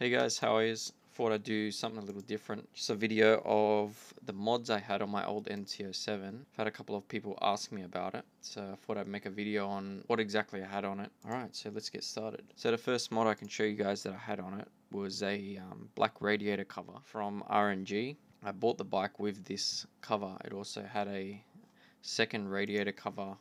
Hey guys, how are you? Thought I'd do something a little different. Just a video of the mods I had on my old MT07. I've had a couple of people ask me about it, so I thought I'd make a video on what exactly I had on it. Alright, so let's get started. So the first mod I can show you guys that I had on it was a um, black radiator cover from R&G. I bought the bike with this cover. It also had a second radiator cover,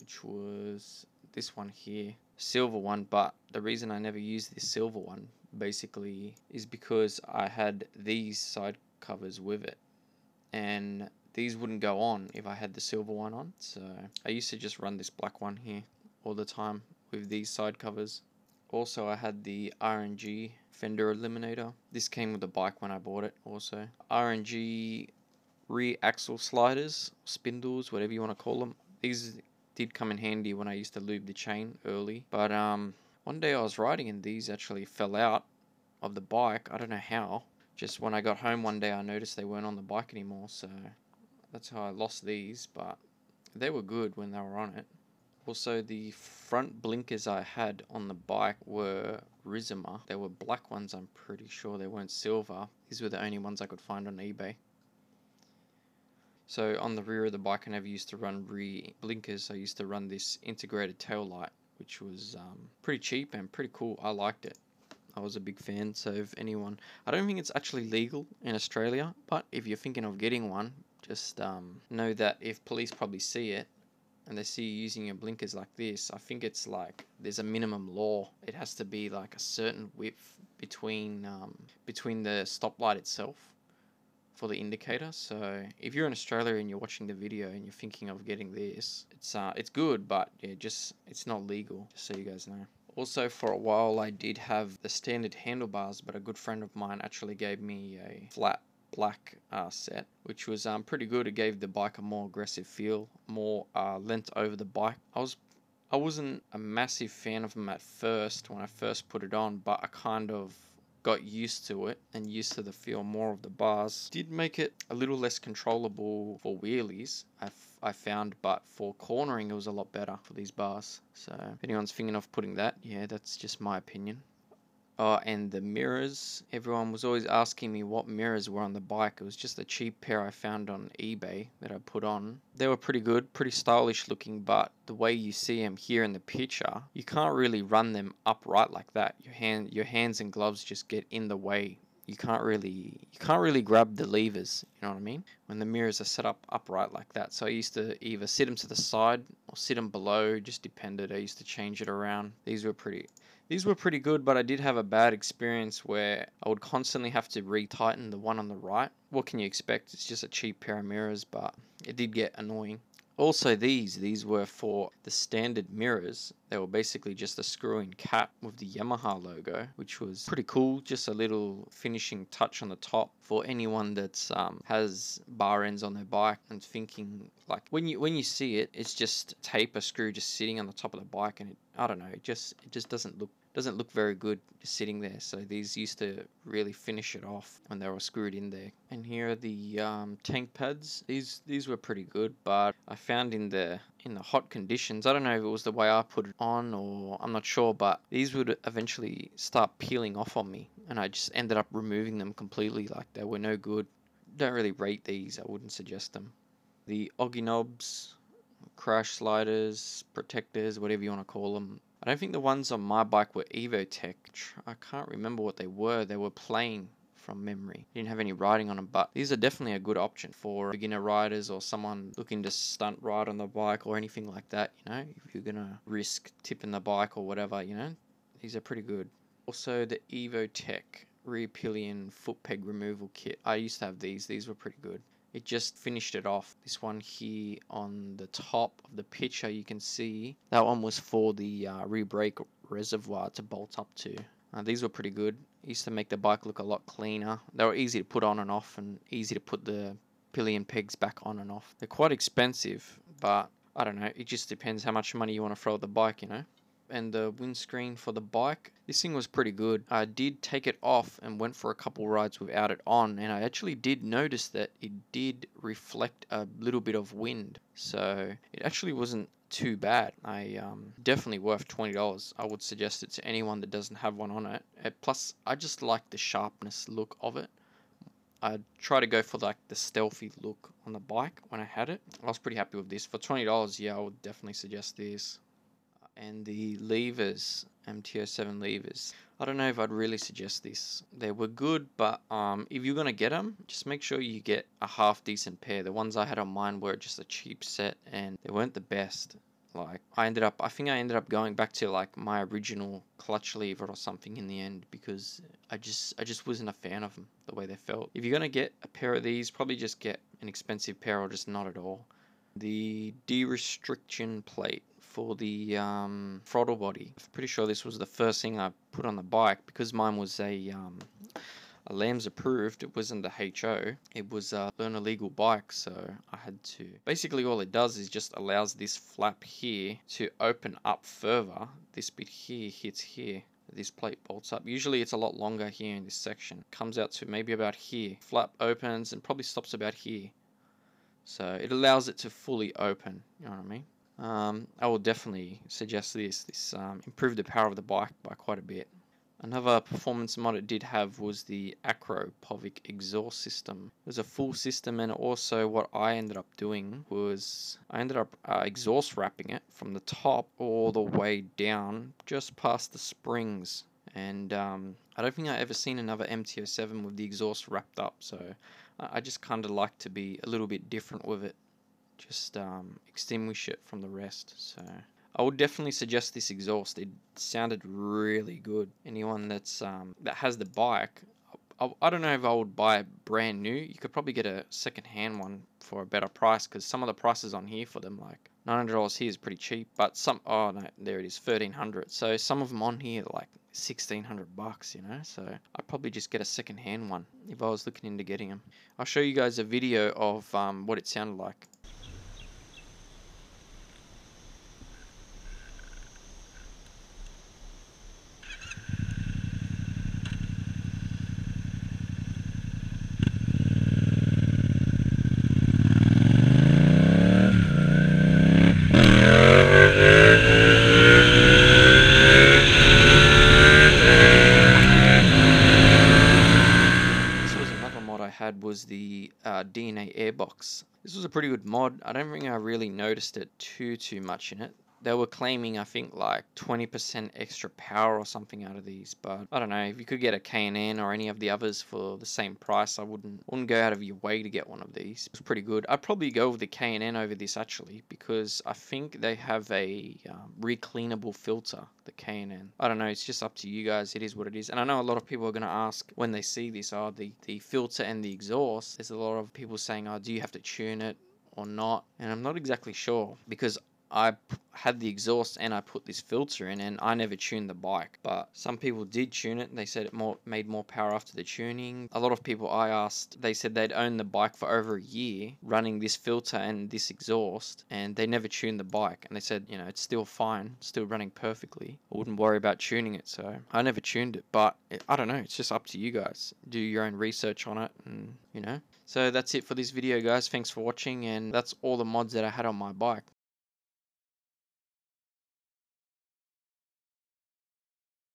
which was this one here silver one but the reason I never used this silver one basically is because I had these side covers with it. And these wouldn't go on if I had the silver one on. So I used to just run this black one here all the time with these side covers. Also I had the R&G fender eliminator. This came with the bike when I bought it also. R&G rear axle sliders spindles whatever you want to call them. These did come in handy when I used to lube the chain early. But um, one day I was riding and these actually fell out of the bike. I don't know how. Just when I got home one day I noticed they weren't on the bike anymore. So that's how I lost these. But they were good when they were on it. Also, the front blinkers I had on the bike were Rizoma. They were black ones, I'm pretty sure. They weren't silver. These were the only ones I could find on eBay. So on the rear of the bike, I never used to run rear blinkers. I used to run this integrated tail light, which was um, pretty cheap and pretty cool. I liked it. I was a big fan. So if anyone, I don't think it's actually legal in Australia, but if you're thinking of getting one, just um, know that if police probably see it and they see you using your blinkers like this, I think it's like there's a minimum law. It has to be like a certain width between um, between the stoplight itself for the indicator. So if you're in Australia and you're watching the video and you're thinking of getting this, it's uh, it's good, but yeah, just it's not legal. Just so you guys know. Also, for a while, I did have the standard handlebars, but a good friend of mine actually gave me a flat black uh, set, which was um, pretty good. It gave the bike a more aggressive feel, more uh, length over the bike. I was I wasn't a massive fan of them at first when I first put it on, but I kind of got used to it and used to the feel more of the bars did make it a little less controllable for wheelies I, I found but for cornering it was a lot better for these bars. So if anyone's thinking of putting that yeah that's just my opinion Oh, and the mirrors. Everyone was always asking me what mirrors were on the bike. It was just a cheap pair I found on eBay that I put on. They were pretty good, pretty stylish looking, but the way you see them here in the picture, you can't really run them upright like that. Your hand, your hands and gloves just get in the way. You can't really, you can't really grab the levers. You know what I mean? When the mirrors are set up upright like that. So I used to either sit them to the side or sit them below. Just depended. I used to change it around. These were pretty these were pretty good, but I did have a bad experience where I would constantly have to retighten the one on the right. What can you expect? It's just a cheap pair of mirrors, but it did get annoying. Also these, these were for the standard mirrors. They were basically just a screw-in cap with the Yamaha logo, which was pretty cool. Just a little finishing touch on the top for anyone that's um, has bar ends on their bike and thinking like when you when you see it, it's just tape a screw just sitting on the top of the bike, and it I don't know, it just it just doesn't look doesn't look very good just sitting there. So these used to really finish it off when they were screwed in there. And here are the um, tank pads. These these were pretty good, but I found in the in the hot conditions, I don't know if it was the way I put it on or I'm not sure, but these would eventually start peeling off on me, and I just ended up removing them completely. Like they were no good. Don't really rate these. I wouldn't suggest them. The Oggy Knobbs, crash sliders, protectors, whatever you want to call them I don't think the ones on my bike were Evotech. I can't remember what they were. They were plain from memory. Didn't have any riding on them, but these are definitely a good option for beginner riders or someone looking to stunt ride on the bike or anything like that. You know, if you're gonna risk tipping the bike or whatever, you know, these are pretty good. Also, the Evotech rear pillion foot peg removal kit. I used to have these. These were pretty good it just finished it off. This one here on the top of the picture, you can see that one was for the uh, rear brake reservoir to bolt up to. Uh, these were pretty good. used to make the bike look a lot cleaner. They were easy to put on and off and easy to put the pillion pegs back on and off. They're quite expensive, but I don't know. It just depends how much money you want to throw at the bike, you know and the windscreen for the bike. This thing was pretty good. I did take it off and went for a couple rides without it on, and I actually did notice that it did reflect a little bit of wind. So it actually wasn't too bad. I um, definitely worth twenty dollars. I would suggest it to anyone that doesn't have one on it. it. Plus, I just like the sharpness look of it. I try to go for like the stealthy look on the bike when I had it. I was pretty happy with this. For twenty dollars, yeah, I would definitely suggest this. And the levers, MT07 levers. I don't know if I'd really suggest this. They were good, but um, if you're gonna get them, just make sure you get a half decent pair. The ones I had on mine were just a cheap set, and they weren't the best. Like I ended up, I think I ended up going back to like my original clutch lever or something in the end because I just, I just wasn't a fan of them the way they felt. If you're gonna get a pair of these, probably just get an expensive pair or just not at all. The de-restriction plate for the um, throttle body. I'm pretty sure this was the first thing I put on the bike because mine was a, um, a LAMS approved. It wasn't the HO. It was a learner legal bike, so I had to. Basically, all it does is just allows this flap here to open up further. This bit here hits here this plate bolts up. Usually it's a lot longer here in this section. Comes out to maybe about here. Flap opens and probably stops about here. So it allows it to fully open, you know what I mean? Um, I will definitely suggest this. This um, improved the power of the bike by quite a bit. Another performance mod it did have was the Acro Povik exhaust system. It was a full system and also what I ended up doing was I ended up uh, exhaust wrapping it from the top all the way down just past the springs and um, I don't think I ever seen another MT07 with the exhaust wrapped up so I just kind of like to be a little bit different with it just um, extinguish it from the rest. So I would definitely suggest this exhaust. It sounded really good. Anyone that's um, that has the bike, I, I don't know if I would buy it brand new. You could probably get a second hand one for a better price because some of the prices on here for them like nine hundred dollars here is pretty cheap. But some oh no there it is thirteen hundred. So some of them on here like sixteen hundred bucks. You know, so I'd probably just get a second hand one if I was looking into getting them. I'll show you guys a video of um, what it sounded like. had was the uh, DNA airbox. This was a pretty good mod. I don't think I really noticed it too too much in it they were claiming I think like 20% extra power or something out of these but I don't know. If you could get a K&N or any of the others for the same price I wouldn't wouldn't go out of your way to get one of these. It's pretty good. I'd probably go with the K&N over this actually because I think they have a um, recleanable filter the K&N I don't know. It's just up to you guys. It is what it is. And I know a lot of people are going to ask when they see this oh the the filter and the exhaust. There's a lot of people saying oh do you have to tune it or not? And I'm not exactly sure because I had the exhaust and I put this filter in and I never tuned the bike but some people did tune it. They said it more made more power after the tuning. A lot of people I asked they said they'd owned the bike for over a year running this filter and this exhaust and they never tuned the bike and they said you know it's still fine still running perfectly. I wouldn't worry about tuning it so I never tuned it but it, I don't know it's just up to you guys. Do your own research on it and you know. So that's it for this video guys. Thanks for watching and that's all the mods that I had on my bike